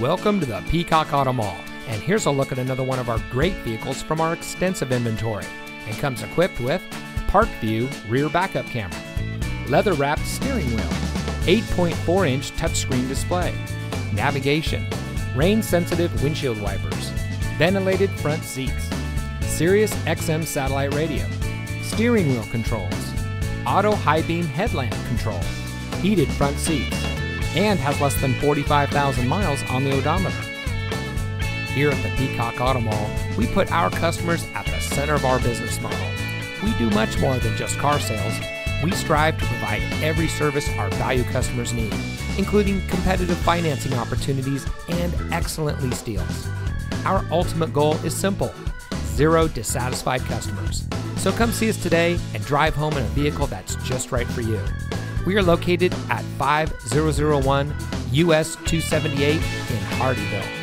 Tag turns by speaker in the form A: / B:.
A: Welcome to the Peacock Auto Mall, and here's a look at another one of our great vehicles from our extensive inventory. And comes equipped with Park View rear backup camera, leather wrapped steering wheel, 8.4 inch touchscreen display, navigation, rain sensitive windshield wipers, ventilated front seats, Sirius XM satellite radio, steering wheel controls, auto high beam headlamp control, heated front seats, and has less than 45,000 miles on the odometer. Here at the Peacock Auto Mall, we put our customers at the center of our business model. We do much more than just car sales. We strive to provide every service our value customers need, including competitive financing opportunities and excellent lease deals. Our ultimate goal is simple zero dissatisfied customers. So come see us today and drive home in a vehicle that's just right for you. We are located at 5001 US 278 in Hardeeville.